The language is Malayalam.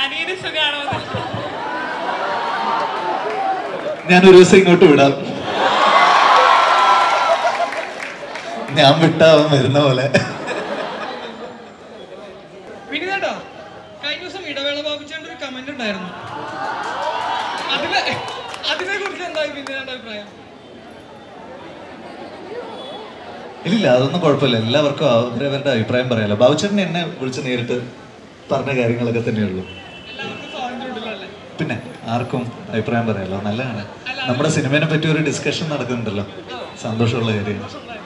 അനിയന് സുഖാണോ? ഞാൻ ഒരു ദിവസം ഇങ്ങോട്ട് വിടാം. ഞാൻ വിട്ടാവൻ വരുന്ന പോലെ. വിനിതേട്ടാ കഴിഞ്ഞ ദിവസം ഇടവേള ബാബുച്ചേന്റെ ഒരു കമന്റ് ഉണ്ടായിരുന്നു. അതിനെ അതിനെ കുറിച്ച് എന്തായി വിനിതേട്ട അഭിപ്രായം? ഇല്ല അതൊന്നും കുഴപ്പമില്ല. എല്ലാവർക്കും അവരവരുടെ അഭിപ്രായം പറയാലോ. ബാബുച്ചേട്ടൻ എന്നെ വിളിച്ച് നേരിട്ട് പറഞ്ഞ കാര്യങ്ങളൊക്കെ തന്നെയുള്ളൂ. പിന്നെ ആർക്കും അഭിപ്രായം പറയാലോ നല്ലതാണ്. നമ്മുടെ സിനിമയെ പറ്റി ഒരു ഡിസ്കഷൻ നടക്കുന്നുണ്ടല്ലോ. സന്തോഷമുള്ള കാര്യമാണ്